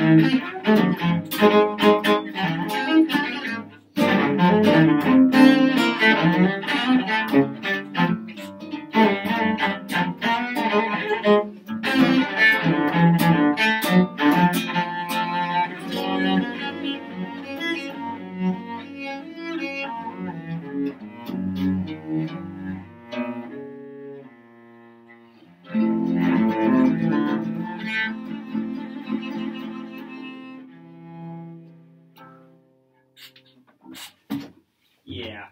Música Yeah.